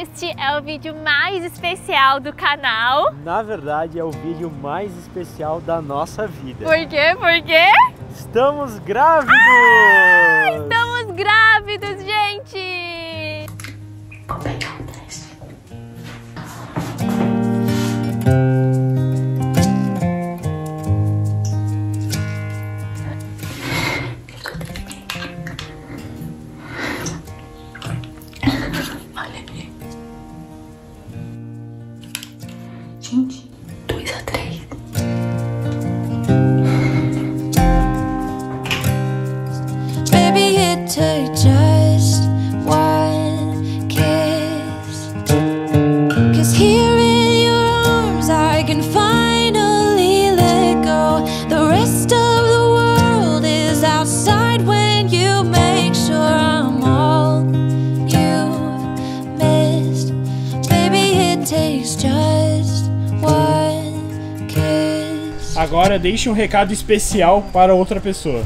este é o vídeo mais especial do canal. Na verdade, é o vídeo mais especial da nossa vida. Por quê? Por quê? Estamos grávidos! Ah, estamos Agora deixe um recado especial para outra pessoa.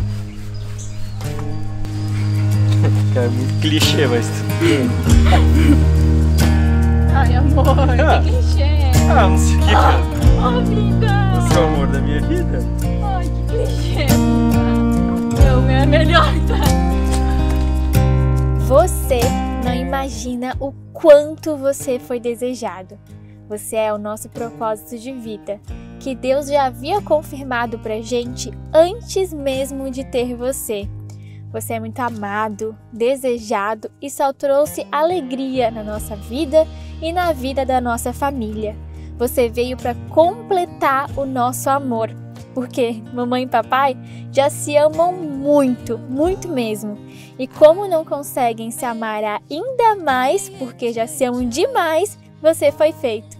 É muito clichê, mas. Ai, amor, que clichê. Ah, não sei o que, cara. Oh, vida. Você é o amor da minha vida? Ai, que clichê. Não, é melhor. Você não imagina o quanto você foi desejado. Você é o nosso propósito de vida, que Deus já havia confirmado pra gente antes mesmo de ter você. Você é muito amado, desejado e só trouxe alegria na nossa vida e na vida da nossa família. Você veio para completar o nosso amor, porque mamãe e papai já se amam muito, muito mesmo. E como não conseguem se amar ainda mais, porque já se amam demais, você foi feito.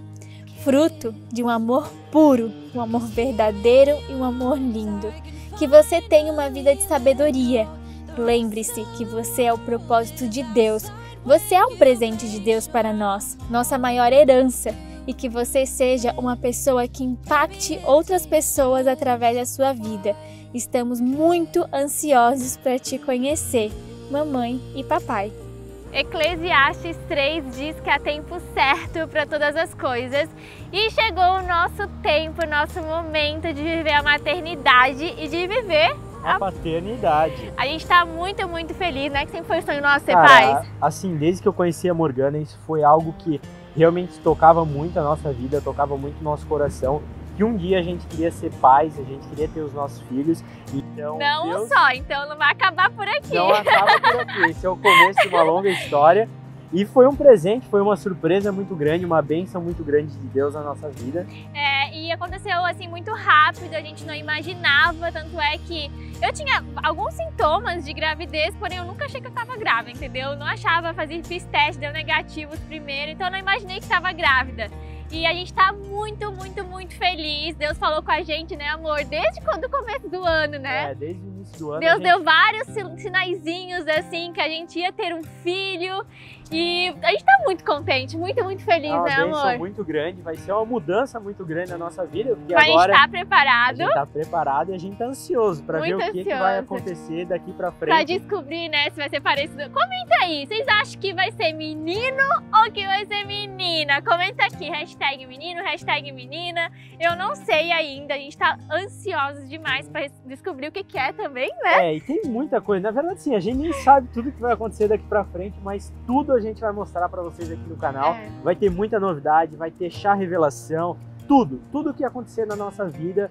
Fruto de um amor puro, um amor verdadeiro e um amor lindo. Que você tenha uma vida de sabedoria. Lembre-se que você é o propósito de Deus. Você é um presente de Deus para nós, nossa maior herança e que você seja uma pessoa que impacte outras pessoas através da sua vida. Estamos muito ansiosos para te conhecer, mamãe e papai. Eclesiastes 3 diz que há tempo certo para todas as coisas e chegou o nosso tempo, nosso momento de viver a maternidade e de viver A paternidade. a gente tá muito, muito feliz, né? Que sempre foi o sonho nosso ser pais. assim, desde que eu conheci a Morgana, isso foi algo que realmente tocava muito a nossa vida, tocava muito o nosso coração. Que um dia a gente queria ser pais, a gente queria ter os nossos filhos. Então, Não Deus só, então não vai acabar por aqui. não acaba por aqui. Esse é o começo de uma longa história. E foi um presente, foi uma surpresa muito grande, uma bênção muito grande de Deus na nossa vida. É, e aconteceu assim muito rápido, a gente não imaginava, tanto é que eu tinha alguns sintomas de gravidez, porém eu nunca achei que eu tava grávida, entendeu? Eu não achava, fazia, fiz teste, deu negativos primeiro, então eu não imaginei que estava grávida. E a gente tá muito, muito, muito feliz. Deus falou com a gente, né, amor? Desde quando o começo do ano, né? É, desde início do ano. a Deus gente- deu vários sin- sinaizinhos assim que a gente ia ter um filho e a gente tá muito contente, muito, muito feliz, É uma né, amor? muito grande, vai ser uma mudança muito grande na nossa vida, porque Mas agora a gente tá a preparado gente tá preparado e a gente tá ansioso pra ver o Muito que, que vai ansioso. acontecer daqui pra pra frente. descobrir, né, se vai ser parecido. Comenta aí, vocês acham que vai ser menino ou que vai ser menina? Comenta aqui, hashtag menino, hashtag menina. Eu não sei ainda, a gente tá ansiosos demais pra descobrir o que que é também, né? É, e tem muita coisa. Na verdade, sim, a gente nem sabe tudo que vai acontecer daqui pra frente, mas tudo a gente vai mostrar pra vocês aqui no canal. É. Vai ter muita novidade, vai ter chá revelação, tudo, tudo que acontecer na nossa vida.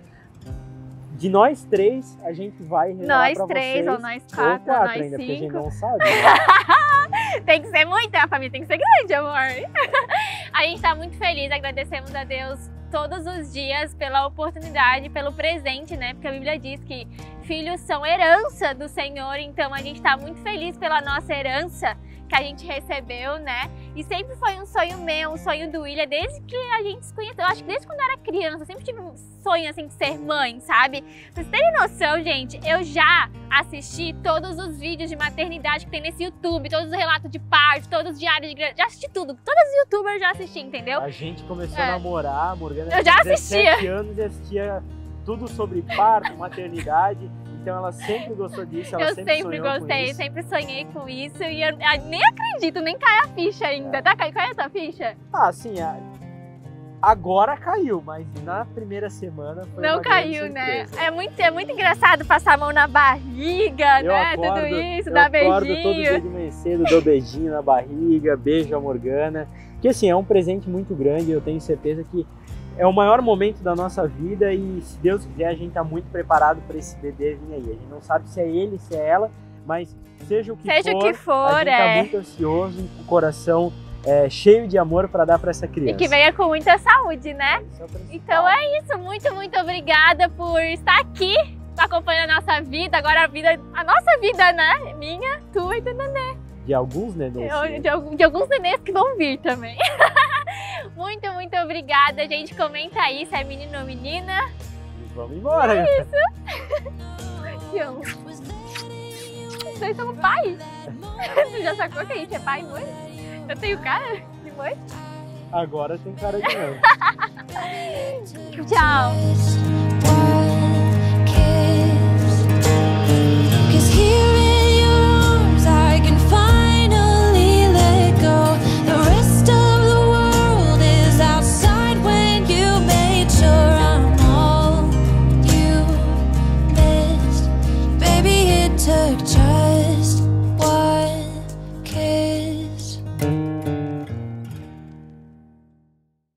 De nós três, a gente vai revelar Nós três, vocês. ou nós quatro, ou quatro nós ainda, porque a gente cinco. não sabe. né? Tem que ser muita, a família tem que ser grande, amor. A gente tá muito feliz, agradecemos a Deus todos os dias pela oportunidade, pelo presente, né? Porque a Bíblia diz que filhos são herança do Senhor, então a gente tá muito feliz pela nossa herança que a gente recebeu, né? E sempre foi um sonho meu, um sonho do William, desde que a gente se conheceu. Eu acho que desde quando eu era criança, eu sempre tive um sonho assim de ser mãe, sabe? Pra vocês terem noção, gente, eu já assisti todos os vídeos de maternidade que tem nesse YouTube, todos os relatos de parto, todos os diários de gravidez, já assisti tudo. Todos os youtubers eu já assisti, entendeu? A gente começou É. a namorar, Morgana Eu já 17 anos e assistia tudo sobre parto, maternidade. Então ela sempre gostou disso, ela eu sempre, sempre sonhou com gostei, sempre sonhei com isso e eu ah, nem acredito, nem cai a ficha ainda. É. Tá caindo? Qual é a tua ficha? Ah, sim, a- agora caiu, mas na primeira semana foi Não caiu, né? É muito, é muito engraçado passar a mão na barriga, Eu né? acordo, Tudo isso, eu dar acordo todo dia beijinho. de manhã cedo, dou beijinho na barriga, beijo a Morgana. Que assim, é um presente muito grande, eu tenho certeza que é o maior momento da nossa vida e se Deus quiser a gente tá muito preparado para esse bebê vir aí. A gente não sabe se é ele, se é ela, mas seja o que Seja for, o que a for, gente é. tá muito ansioso, o coração é, cheio de amor para dar para essa criança. E que venha com muita saúde, né? É. Então é isso, muito, muito obrigada por estar aqui acompanhando a nossa vida, agora a vida, a nossa vida, né? Minha, tua e do Nenê. de alguns nenês. Eu- De, de alguns nenês que vão vir também. muito, muito obrigada, gente. Comenta aí se é menino ou menina. E Vamos embora. Te amo. Dois são pai. Você já sacou que a gente é pai e mãe? Eu tenho cara de mãe? Agora tem cara de não. Tchau.